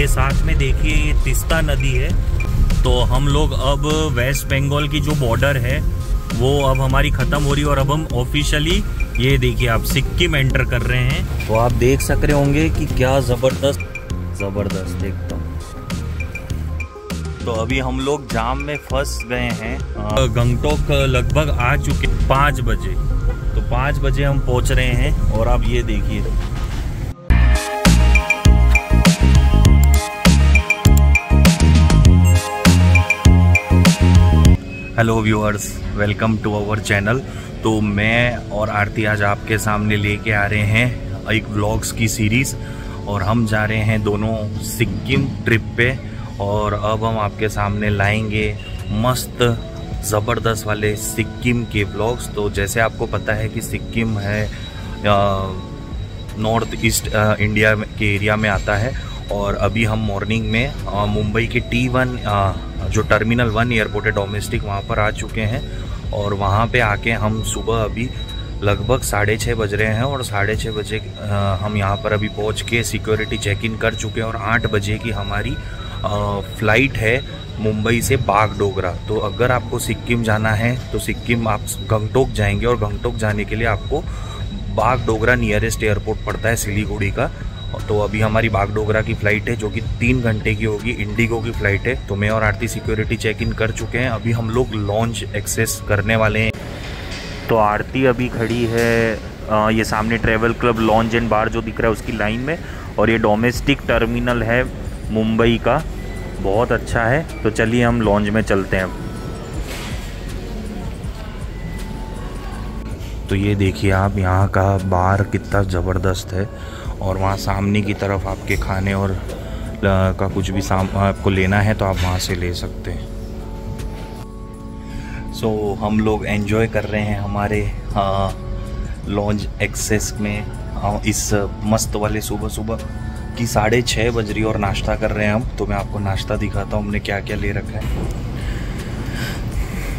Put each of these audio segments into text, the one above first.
ये साथ में देखिए, ये तिस्ता नदी है। तो हम लोग अब वेस्ट बंगाल की जो बॉर्डर है, वो अब हमारी ख़त्म हो रही है और अब हम ऑफिशियली ये देखिए, आप सिक्किम एंटर कर रहे हैं। तो आप देख सक रहे होंगे कि क्या ज़बरदस्त ज़बरदस्त एकदम। तो अभी हम लोग जाम में फंस गए हैं। गंगटोक लगभग आ चुके, पाँच बजे। तो पाँच बजे हम पहुँच रहे हैं और आप ये देखिए। Hello viewers welcome to our channel तो मैं और आरती आज आपके सामने लेके आ रहे हैं एक व्लॉग्स की सीरीज़ और हम जा रहे हैं दोनों सिक्किम ट्रिप पे और अब हम आपके सामने लाएँगे मस्त, ज़बरदस्त वाले सिक्किम के व्लॉग्स तो जैसे आपको पता है कि सिक्किम है नॉर्थ ईस्ट इंडिया के एरिया में आता है और अभी हम मॉर्निंग में मुंबई के टी वन जो टर्मिनल वन एयरपोर्ट है डोमेस्टिक वहाँ पर आ चुके हैं और वहाँ पे आके हम सुबह अभी लगभग साढ़े छः बज रहे हैं और साढ़े छः बजे हम यहाँ पर अभी पहुँच के सिक्योरिटी चेक इन कर चुके हैं और आठ बजे की हमारी फ़्लाइट है मुंबई से बागडोगरा। तो अगर आपको सिक्किम जाना है तो सिक्किम आप गंगटोक जाएँगे और गंगटोक जाने के लिए आपको बागडोगरा नियरेस्ट एयरपोर्ट पड़ता है सिलीगुड़ी का। तो अभी हमारी बागडोगरा की फ़्लाइट है जो कि तीन घंटे की होगी इंडिगो की फ़्लाइट है। तो मैं और आरती सिक्योरिटी चेक इन कर चुके हैं। अभी हम लोग लॉन्च एक्सेस करने वाले हैं। तो आरती अभी खड़ी है अ, ये सामने travel club lounge and bar जो दिख रहा है उसकी लाइन में। और ये डोमेस्टिक टर्मिनल है मुंबई का। बहुत अच्छा है। तो चलिए हम लॉन्च में चलते हैं तो ये देखिए आप यहाँ का बार कितना ज़बरदस्त है। और वहाँ सामने की तरफ़ आपके खाने और का कुछ भी साम आपको लेना है तो आप वहाँ से ले सकते हैं। सो so, हम लोग एंजॉय कर रहे हैं हमारे लॉन्च एक्सेस में। अ, इस मस्त वाले सुबह सुबह की साढ़े छः बज रही और नाश्ता कर रहे हैं हम। तो मैं आपको नाश्ता दिखाता हूँ हमने क्या क्या ले रखा है।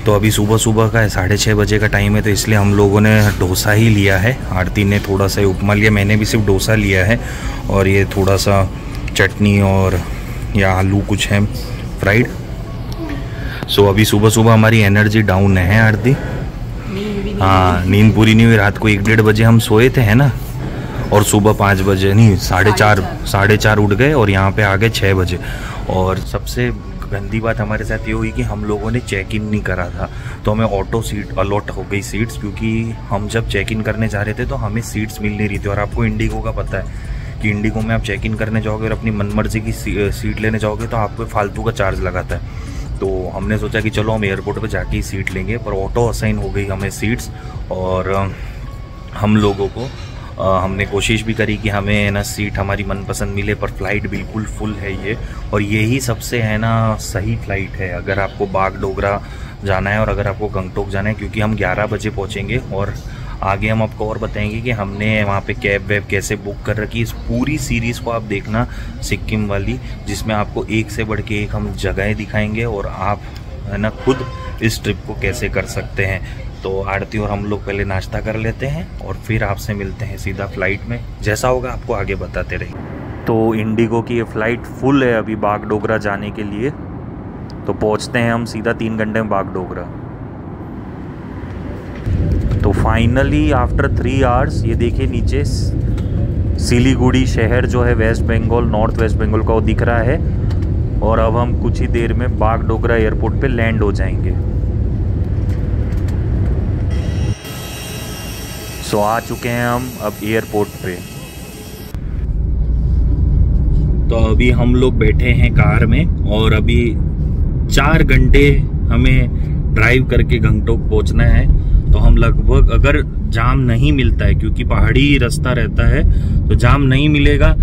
तो अभी सुबह सुबह का है साढ़े छः बजे का टाइम है तो इसलिए हम लोगों ने डोसा ही लिया है। आरती ने थोड़ा सा उपमा लिया मैंने भी सिर्फ़ डोसा लिया है। और ये थोड़ा सा चटनी और या आलू कुछ है फ्राइड सो अभी सुबह सुबह हमारी एनर्जी डाउन है आरती? हाँ नींद पूरी नहीं हुई रात को एक डेढ़ बजे हम सोए थे है ना? और सुबह पाँच बजे नहीं साढ़े चार साढ़े चार उठ गए और यहाँ पे आ गए छः बजे। और सबसे गंदी बात हमारे साथ ये हुई कि हम लोगों ने चेक इन नहीं करा था। तो हमें ऑटो सीट अलॉट हो गई सीट्स क्योंकि हम जब चेक इन करने जा रहे थे तो हमें सीट्स मिल नहीं रही थी। और आपको इंडिगो का पता है कि इंडिगो में आप चेक इन करने जाओगे और अपनी मनमर्जी की सीट लेने जाओगे तो आपको फालतू का चार्ज लगाता है। तो हमने सोचा कि चलो हम एयरपोर्ट पे जाके ही सीट लेंगे, पर ऑटो असाइन हो गई हमें सीट्स और हम लोगों को हमने कोशिश भी करी कि हमें है ना सीट हमारी मनपसंद मिले, पर फ़्लाइट बिल्कुल फुल है ये। और यही सबसे है ना सही फ़्लाइट है। अगर आपको बागडोगरा जाना है और अगर आपको गंगटोक जाना है, क्योंकि हम 11 बजे पहुँचेंगे और आगे हम आपको और बताएँगे कि हमने वहाँ पे कैब वैब कैसे बुक कर रखी इस पूरी सीरीज़ को आप देखना सिक्किम वाली, जिसमें आपको एक से बढ़ के एक हम जगहें दिखाएँगे और आप है ना खुद इस ट्रिप को कैसे कर सकते हैं। तो आरती और हम लोग पहले नाश्ता कर लेते हैं और फिर आपसे मिलते हैं सीधा फ़्लाइट में। जैसा होगा आपको आगे बताते रहेंगे तो इंडिगो की ये फ़्लाइट फुल है अभी बागडोगरा जाने के लिए। तो पहुँचते हैं हम सीधा तीन घंटे में बागडोगरा। तो फाइनली आफ्टर थ्री आवर्स ये देखिए नीचे, सिलीगुड़ी शहर जो है west Bengal north west Bengal का वो दिख रहा है। और अब हम कुछ ही देर में बागडोगरा एयरपोर्ट पे लैंड हो जाएँगे। सो आ चुके हैं हम अब एयरपोर्ट पे। तो अभी हम लोग बैठे हैं कार में और अभी चार घंटे हमें ड्राइव करके गंगटोक पहुँचना है। तो हम लगभग अगर जाम नहीं मिलता है, क्योंकि पहाड़ी रास्ता रहता है तो जाम नहीं मिलेगा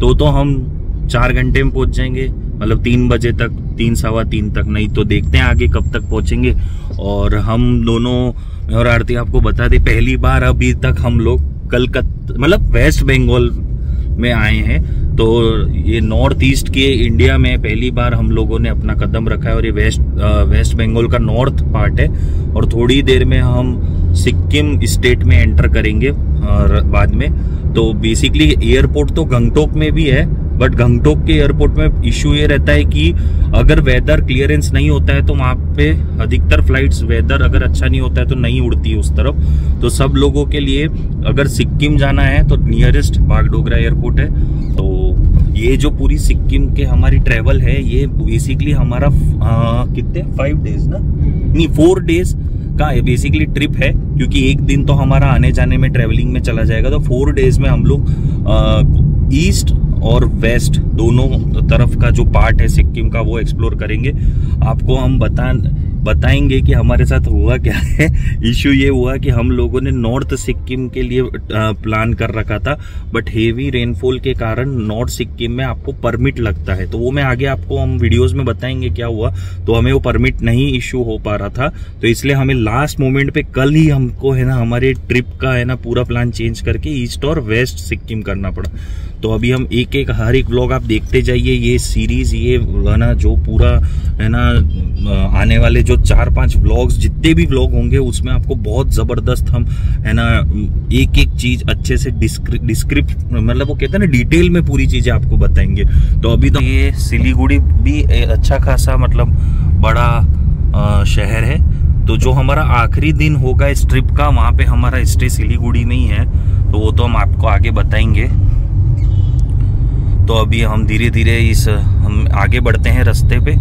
तो तो हम चार घंटे में पहुँच जाएँगे मतलब तीन बजे तक तीन सवा तीन तक, नहीं तो देखते हैं आगे कब तक पहुँचेंगे। और हम दोनों और आरती आपको बता दें, पहली बार अभी तक हम लोग कलकत्ता मतलब वेस्ट बंगाल में आए हैं। तो ये नॉर्थ ईस्ट के इंडिया में पहली बार हम लोगों ने अपना कदम रखा है और ये वेस्ट वेस्ट बंगाल का नॉर्थ पार्ट है। और थोड़ी देर में हम सिक्किम स्टेट में एंटर करेंगे, और बाद में। तो बेसिकली एयरपोर्ट तो गंगटोक में भी है बट गंगटोक के एयरपोर्ट में इश्यू ये रहता है कि अगर वेदर क्लियरेंस नहीं होता है तो वहाँ पे अधिकतर फ्लाइट्स वेदर अगर अच्छा नहीं होता है तो नहीं उड़ती उस तरफ़। तो सब लोगों के लिए अगर सिक्किम जाना है तो नियरेस्ट बागडोगरा एयरपोर्ट है। तो ये जो पूरी सिक्किम के हमारी ट्रेवल है ये बेसिकली हमारा आ, कितने? फाइव डेज़ ना? नहीं फोर डेज़ का बेसिकली ट्रिप है, क्योंकि एक दिन तो हमारा आने जाने में ट्रेवलिंग में चला जाएगा तो फोर डेज़ में हम लोग ईस्ट और वेस्ट दोनों तरफ़ का जो पार्ट है सिक्किम का वो एक्सप्लोर करेंगे। आपको हम बता बताएँगे कि हमारे साथ हुआ क्या है। इश्यू ये हुआ कि हम लोगों ने नॉर्थ सिक्किम के लिए प्लान कर रखा था बट हेवी रेनफॉल के कारण नॉर्थ सिक्किम में आपको परमिट लगता है। तो वो मैं आगे आपको हम वीडियोस में बताएँगे क्या हुआ। तो हमें वो परमिट नहीं इश्यू हो पा रहा था। तो इसलिए हमें लास्ट मोमेंट पे कल ही हमको है ना, हमारे ट्रिप का है ना, पूरा प्लान चेंज करके ईस्ट और वेस्ट सिक्किम करना पड़ा। तो अभी हम एक एक हर एक ब्लॉग आप देखते जाइए, ये सीरीज़ ये ना, जो पूरा है ना आने वाले जो चार पाँच व्लॉग्स जितने भी व्लॉग होंगे, उसमें आपको बहुत ज़बरदस्त हम, है ना एक एक चीज़ अच्छे से डिस्क्रिप्ट मतलब वो कहते हैं ना डिटेल में पूरी चीज़ें आपको बताएँगे। तो अभी तो ये सिलीगुड़ी भी अच्छा खासा मतलब बड़ा शहर है। तो जो हमारा आखिरी दिन होगा इस ट्रिप का, वहाँ पे हमारा स्टे सिलीगुड़ी में ही है। तो वो तो हम आपको आगे बताएँगे। तो अभी हम धीरे धीरे इस, हम आगे बढ़ते हैं रास्ते पे।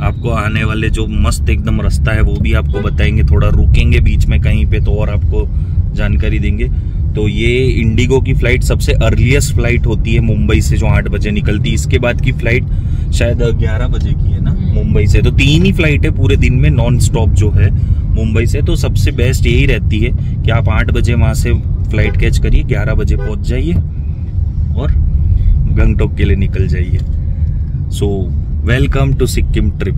आपको आने वाले जो मस्त एकदम रास्ता है वो भी आपको बताएँगे। थोड़ा रुकेंगे बीच में कहीं पे तो और आपको जानकारी देंगे। तो ये इंडिगो की फ़्लाइट सबसे अर्लीस्ट फ़्लाइट होती है मुंबई से जो आठ बजे निकलती। है इसके बाद की फ़्लाइट शायद ग्यारह बजे की है ना हम्म। मुंबई से। तो तीन ही फ़्लाइट है पूरे दिन में नॉन स्टॉप जो है मुंबई से। तो सबसे बेस्ट यही रहती है कि आप आठ बजे वहाँ से फ़्लाइट कैच करिए ग्यारह बजे पहुँच जाइए और गंगटोक के लिए निकल जाइए। So welcome to Sikkim trip.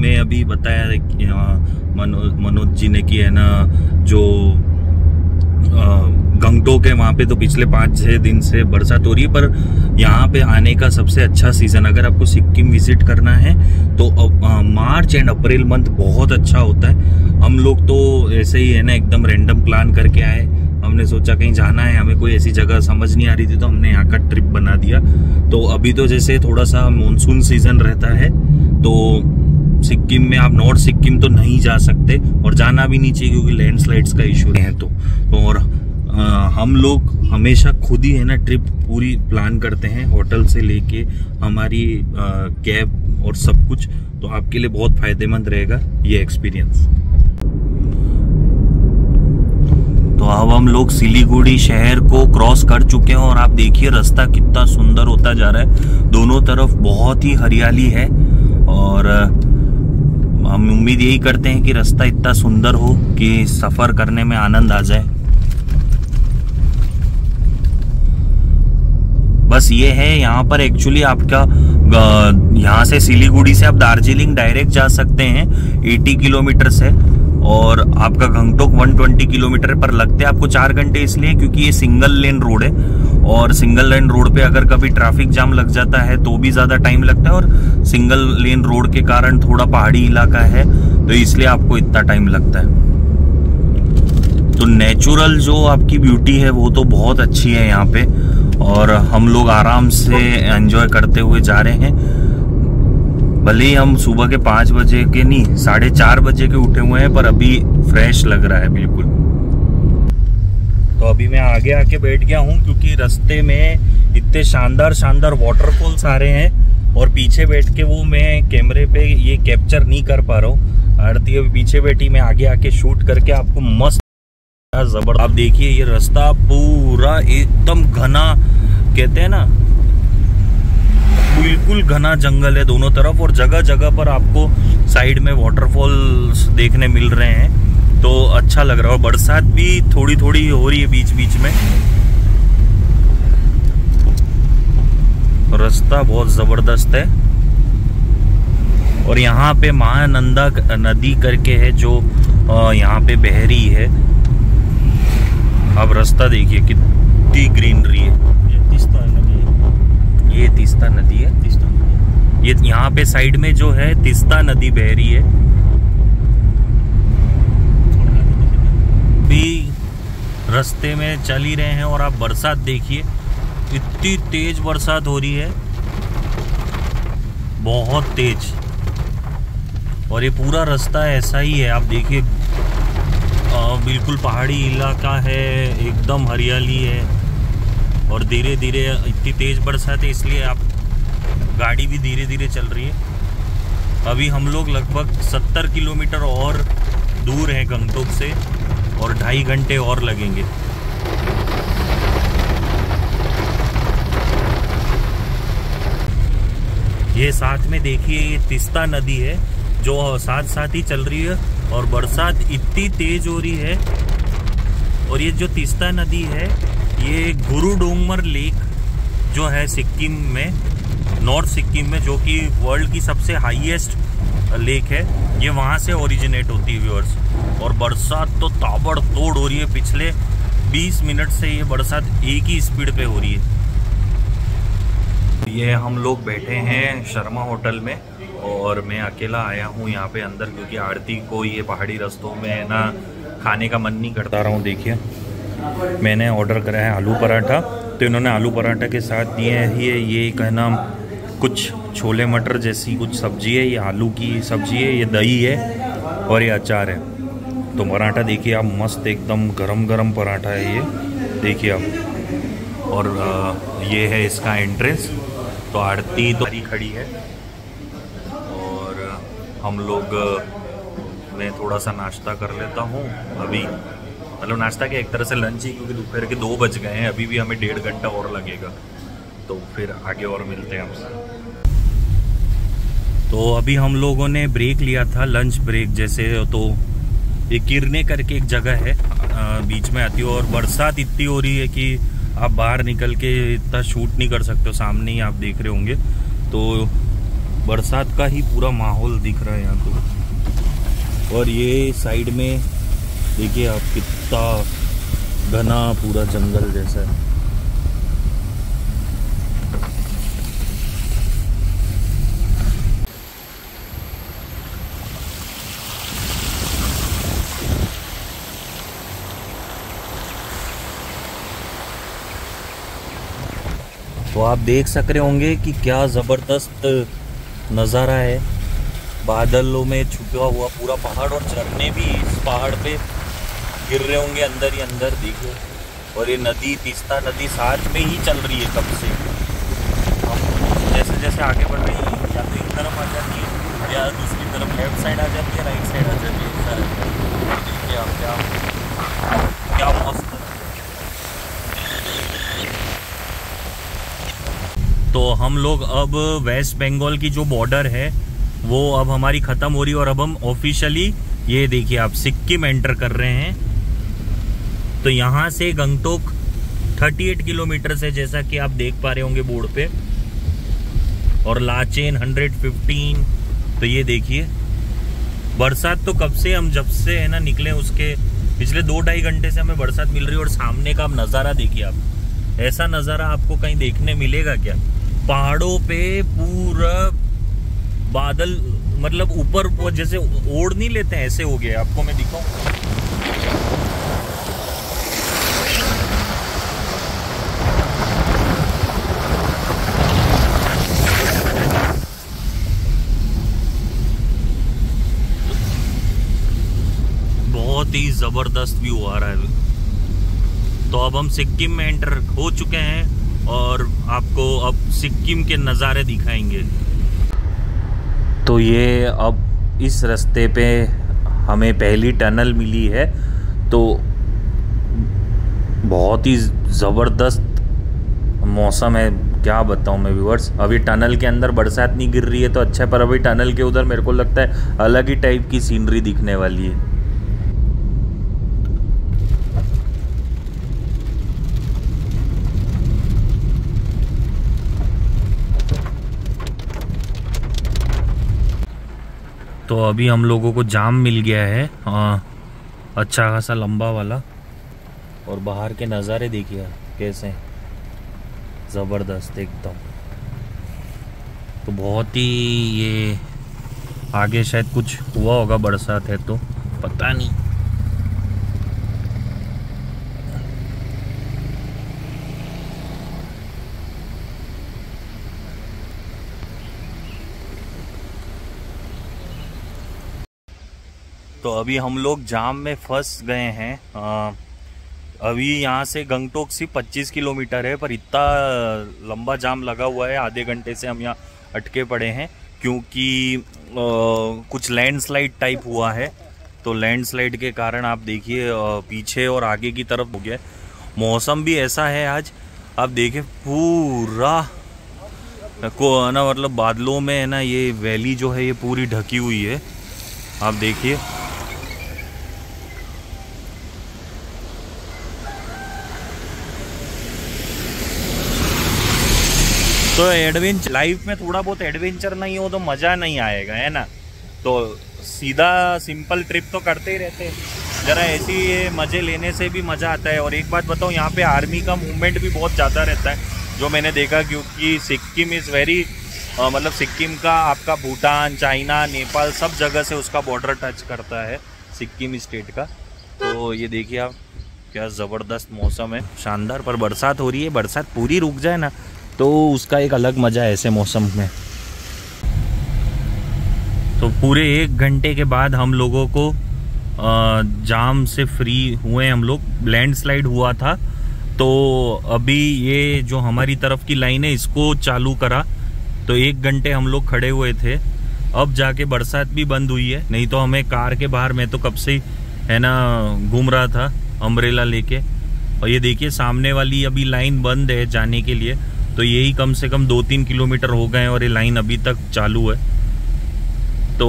मैं अभी बताया मनोज मनोज जी ने कि है ना जो गंगटोक है वहाँ पे तो पिछले पाँच छः दिन से बरसात हो रही है पर यहाँ पे आने का सबसे अच्छा सीज़न अगर आपको सिक्किम विज़िट करना है तो अब, आ, मार्च एंड अप्रैल मंथ बहुत अच्छा होता है। हम लोग तो ऐसे ही है ना एकदम रेंडम प्लान करके आए। हमने सोचा कहीं जाना है हमें कोई ऐसी जगह समझ नहीं आ रही थी तो हमने यहाँ का ट्रिप बना दिया। तो अभी तो जैसे थोड़ा सा मानसून सीज़न रहता है तो सिक्किम में आप नॉर्थ सिक्किम तो नहीं जा सकते और जाना भी नहीं चाहिए क्योंकि लैंडस्लाइड्स का इशू है तो, तो और आ, हम लोग हमेशा खुद ही है ना ट्रिप पूरी प्लान करते हैं होटल से लेके हमारी कैब और सब कुछ तो आपके लिए बहुत फ़ायदेमंद रहेगा ये एक्सपीरियंस तो अब हम लोग सिलीगुड़ी शहर को क्रॉस कर चुके हैं और आप देखिए रास्ता कितना सुंदर होता जा रहा है। दोनों तरफ़ बहुत ही हरियाली है और हम उम्मीद यही करते हैं कि रास्ता इतना सुंदर हो कि सफ़र करने में आनंद आ जाए। बस ये है, यहाँ पर एक्चुअली आपका यहाँ से सिलीगुड़ी से आप दार्जिलिंग डायरेक्ट जा सकते हैं 80 किलोमीटर से और आपका गंगटोक 120 किलोमीटर पर लगते हैं आपको चार घंटे इसलिए क्योंकि ये सिंगल लेन रोड है और सिंगल लेन रोड पे अगर कभी ट्रैफ़िक जाम लग जाता है तो भी ज़्यादा टाइम लगता है और सिंगल लेन रोड के कारण थोड़ा पहाड़ी इलाका है तो इसलिए आपको इतना टाइम लगता है। तो नेचुरल जो आपकी ब्यूटी है, वो तो बहुत अच्छी है यहाँ पे और हम लोग आराम से एंजॉय करते हुए जा रहे हैं। भले ही हम सुबह के पाँच बजे के नहीं, साढ़े चार बजे के उठे हुए हैं, पर अभी फ्रेश लग रहा है बिल्कुल। तो अभी मैं आगे आके बैठ गया हूँ, क्योंकि रास्ते में इतने शानदार शानदार वाटरफॉल्स आ रहे हैं, और पीछे बैठ के वो मैं कैमरे पे ये कैप्चर नहीं कर पा रहा हूँ। आरती अभी पीछे बैठी, मैं आगे आके शूट करके आपको मस्त ज़बरदस्त आप देखिए, ये रास्ता पूरा एकदम घना, कहते हैं ना बिल्कुल घना जंगल है दोनों तरफ़ और जगह जगह पर आपको साइड में वाटरफॉल्स देखने मिल रहे हैं। तो अच्छा लग रहा है और बरसात भी थोड़ी थोड़ी हो रही है बीच बीच में। रास्ता बहुत ज़बरदस्त है। और यहाँ पे महानंदा नदी करके है जो यहाँ पे बह रही है। अब रास्ता देखिए, कितनी ग्रीनरी है। ये तीस्ता नदी है। तीस्ता ये यहाँ पे साइड में जो है तीस्ता नदी बह रही है। भी रास्ते में चल ही रहे हैं और आप बरसात देखिए इतनी तेज बरसात हो रही है। बहुत तेज। और ये पूरा रास्ता ऐसा ही है आप देखिए। बिल्कुल पहाड़ी इलाका है एकदम हरियाली है। और धीरे धीरे इतनी तेज़ बरसात है इसलिए आप गाड़ी भी धीरे धीरे चल रही है। अभी हम लोग लगभग 70 किलोमीटर और दूर हैं गंगटोक से और ढाई घंटे और लगेंगे। ये साथ में देखिए, ये तिस्ता नदी है जो साथ साथ ही चल रही है और बरसात इतनी तेज हो रही है। और ये जो तिस्ता नदी है ये गुरु डोंगमर लेक जो है सिक्किम में, नॉर्थ सिक्किम में, जो कि वर्ल्ड की सबसे हाईएस्ट लेक है, ये वहाँ से ओरिजिनेट होती है व्यूअर्स और बरसात तो ताबड़ तोड़ हो रही है। पिछले 20 मिनट से ये बरसात एक ही स्पीड पे हो रही है। ये हम लोग बैठे हैं शर्मा होटल में और मैं अकेला आया हूँ यहाँ पे अंदर, क्योंकि आरती को ये पहाड़ी रस्तों में ना खाने का मन नहीं करता। रहा हूँ, देखिए। मैंने ऑर्डर करा है आलू पराठा। तो इन्होंने आलू पराठा के साथ दिए है। ये ये कहना कुछ छोले मटर जैसी कुछ सब्ज़ी है। ये आलू की सब्ज़ी है, ये दही है और ये अचार है। तो पराठा देखिए आप, मस्त एकदम गरम गरम पराठा है ये। देखिए आप। और ये है इसका एंट्रेंस तो आरती तो खड़ी है। और हम लोग, मैं थोड़ा सा नाश्ता कर लेता हूँ। अभी मतलब नाश्ता के एक तरह से लंच ही, क्योंकि दोपहर के दो बज गए हैं, अभी भी हमें डेढ़ घंटा और लगेगा। तो फिर आगे और मिलते हैं हमसे तो अभी हम लोगों ने ब्रेक लिया था लंच ब्रेक जैसे तो ये किरने करके एक जगह है बीच में आती है, और बरसात इतनी हो रही है कि आप बाहर निकल के इतना शूट नहीं कर सकते हो, सामने ही आप देख रहे होंगे। तो बरसात का ही पूरा माहौल दिख रहा है यहाँ तो और ये साइड में देखिए आप कितना घना पूरा जंगल जैसा है। तो आप देख सक रहे होंगे कि क्या ज़बरदस्त नज़ारा है। बादलों में छुपा हुआ पूरा पहाड़ और झरने भी इस पहाड़ पे गिर रहे होंगे अंदर ही अंदर, देखो। और ये नदी तीस्ता नदी साथ में ही चल रही है कब से। हम जैसे जैसे आगे बढ़ रही है या तो एक तरफ़ आ जाती है या दूसरी तरफ़ लेफ़्ट साइड आ जाती है राइट साइड आ जाती है। देखिए आप क्या क्या मस्त। तो हम लोग अब वेस्ट बंगाल की जो बॉर्डर है, वो अब हमारी ख़त्म हो रही है, और अब हम ऑफिशियली ये देखिए आप, सिक्किम एंटर कर रहे हैं। तो यहाँ से गंगटोक 38 किलोमीटर से, जैसा कि आप देख पा रहे होंगे बोर्ड पे, और लाचेन 115 तो ये देखिए। बरसात तो कब से हम जब से, है ना, निकले उसके, पिछले दो ढाई घंटे से हमें बरसात मिल रही है, और सामने का आप नज़ारा देखिए आप। ऐसा नज़ारा आपको कहीं देखने मिलेगा क्या? पहाड़ों पे पूरा बादल मतलब ऊपर जैसे ओढ़ नहीं लेते, ऐसे हो गए आपको मैं दिखाऊँ? बहुत ही ज़बरदस्त व्यू आ रहा है। तो अब हम सिक्किम में एंटर हो चुके हैं और आपको अब सिक्किम के नज़ारे दिखाएँगे। तो ये अब इस रास्ते पे हमें पहली टनल मिली है। तो बहुत ही ज़बरदस्त मौसम है, क्या बताऊँ मैं व्यूवर्स अभी टनल के अंदर बरसात नहीं गिर रही है तो अच्छा है, पर अभी टनल के उधर मेरे को लगता है अलग ही टाइप की सीनरी दिखने वाली है। तो अभी हम लोगों को जाम मिल गया है। हाँ अच्छा खासा लंबा वाला। और बाहर के नज़ारे देखिए कैसे ज़बरदस्त एकदम। तो बहुत ही ये आगे शायद कुछ हुआ होगा, बरसात है तो पता नहीं। तो अभी हम लोग जाम में फंस गए हैं। अभी यहाँ से गंगटोक सिर्फ़ 25 किलोमीटर है, पर इतना लंबा जाम लगा हुआ है, आधे घंटे से हम यहाँ अटके पड़े हैं, क्योंकि कुछ लैंडस्लाइड टाइप हुआ है। तो लैंडस्लाइड के कारण आप देखिए पीछे और आगे की तरफ़ हो गया मौसम भी ऐसा है आज, आप देखिए पूरा को ना मतलब बादलों में, है ना, ये वैली जो है, ये पूरी ढकी हुई है। आप देखिए। तो एडवेंचर लाइफ में थोड़ा बहुत एडवेंचर नहीं हो तो मज़ा नहीं आएगा, है ना? तो सीधा सिंपल ट्रिप तो करते ही रहते हैं। ज़रा ऐसी मज़े लेने से भी मज़ा आता है। और एक बात बताऊँ, यहाँ पे आर्मी का मूवमेंट भी बहुत ज़्यादा रहता है, जो मैंने देखा क्योंकि सिक्किम इज़ वेरी मतलब सिक्किम का आपका भूटान, चाइना, नेपाल सब जगह से उसका बॉर्डर टच करता है, सिक्किम स्टेट का। तो ये देखिए आप, क्या ज़बरदस्त मौसम है। शानदार, पर बरसात हो रही है, बरसात पूरी रुक जाए ना तो उसका एक अलग मज़ा है ऐसे मौसम में। तो पूरे एक घंटे के बाद हम लोगों को जाम से फ्री हुए हम लोग। लैंडस्लाइड हुआ था। तो अभी ये जो हमारी तरफ़ की लाइन है, इसको चालू करा। तो एक घंटे हम लोग खड़े हुए थे। अब जाके बरसात भी बंद हुई है। नहीं तो हमें कार के बाहर, मैं तो कब से, है ना, घूम रहा था अम्ब्रेला लेके। और ये देखिए, सामने वाली अभी लाइन बंद है जाने के लिए। तो यही कम से कम दो तीन किलोमीटर हो गए और ये लाइन अभी तक चालू है। तो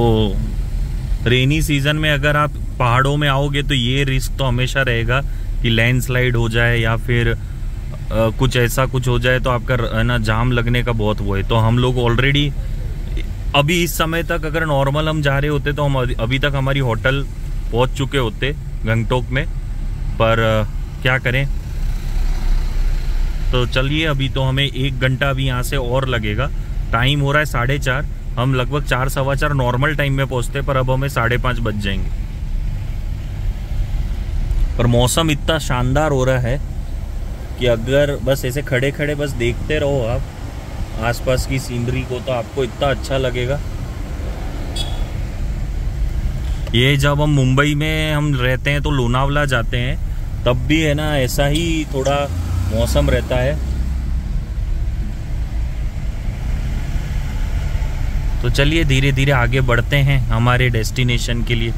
रेनी सीज़न में अगर आप पहाड़ों में आओगे तो ये रिस्क तो हमेशा रहेगा कि लैंडस्लाइड हो जाए या फिर आ, कुछ ऐसा कुछ हो जाए तो आपका है ना जाम लगने का बहुत वो है। तो हम लोग ऑलरेडी अभी इस समय तक अगर नॉर्मल हम जा रहे होते तो हम अभी तक हमारी होटल पहुँच चुके होते गंगटोक में। पर आ, क्या करें? तो चलिए, अभी तो हमें एक घंटा अभी यहाँ से और लगेगा। टाइम हो रहा है साढ़े चार। हम लगभग चार, सवा चार नॉर्मल टाइम में पहुँचते, पर अब हमें साढ़े पाँच बज जाएँगे। पर मौसम इतना शानदार हो रहा है कि अगर बस ऐसे खड़े खड़े बस देखते रहो आप, आसपास की सीनरी को तो आपको इतना अच्छा लगेगा। ये जब हम मुंबई में हम रहते हैं तो लोनावला जाते हैं, तब भी है ना, ऐसा ही थोड़ा मौसम रहता है। तो चलिए धीरे धीरे आगे बढ़ते हैं हमारे डेस्टिनेशन के लिए।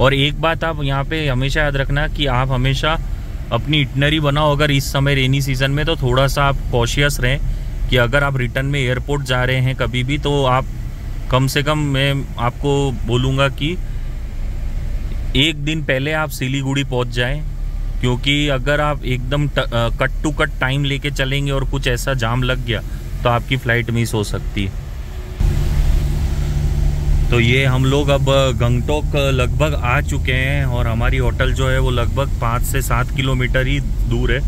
और एक बात आप यहाँ पे हमेशा याद रखना कि आप हमेशा अपनी इटनरी बनाओ। अगर इस समय रेनी सीज़न में तो थोड़ा सा आप कॉशियस रहें कि अगर आप रिटर्न में एयरपोर्ट जा रहे हैं कभी भी तो आप कम से कम मैं आपको बोलूँगा कि एक दिन पहले आप सिलीगुड़ी पहुँच जाएँ। क्योंकि अगर आप एकदम कट टू कट टाइम लेके चलेंगे और कुछ ऐसा जाम लग गया तो आपकी फ़्लाइट मिस हो सकती है। तो ये हम लोग अब गंगटोक लगभग आ चुके हैं और हमारी होटल जो है वो लगभग पाँच से सात किलोमीटर ही दूर है।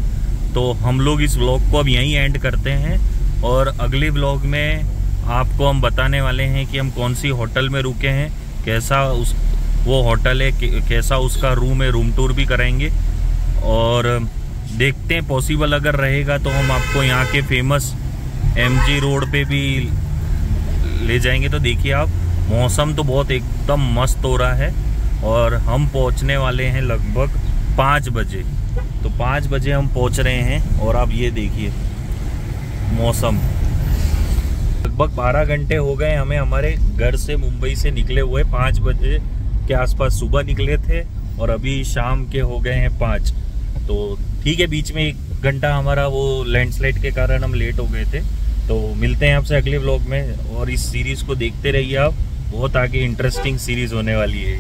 तो हम लोग इस व्लॉग को अब यहीं एंड करते हैं और अगले ब्लॉग में आपको हम बताने वाले हैं कि हम कौन सी होटल में रुके हैं, कैसा उस, वो होटल है कैसा उसका रूम है रूम टूर भी कराएँगे। और देखते हैं पॉसिबल अगर रहेगा तो हम आपको यहाँ के फ़ेमस एमजी रोड पे भी ले जाएँगे। तो देखिए आप, मौसम तो बहुत एकदम मस्त हो रहा है और हम पहुँचने वाले हैं लगभग पाँच बजे। तो पाँच बजे हम पहुँच रहे हैं और आप ये देखिए मौसम। लगभग बारह घंटे हो गए हमें हमारे घर से मुंबई से निकले हुए। पाँच बजे के आसपास सुबह निकले थे और अभी शाम के हो गए हैं पाँच। तो ठीक है, बीच में एक घंटा हमारा वो लैंडस्लाइड के कारण हम लेट हो गए थे। तो मिलते हैं आपसे अगले ब्लॉग में और इस सीरीज़ को देखते रहिए आप। बहुत आगे इंटरेस्टिंग सीरीज़ होने वाली है